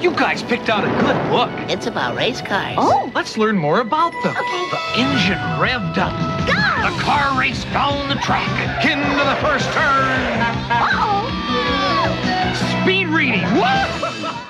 You guys picked out a good book. It's about race cars. Oh. Let's learn more about them. Okay. The engine revved up. Go! The car raced down the track. Into the first turn. Uh-oh. Speed reading. Whoa!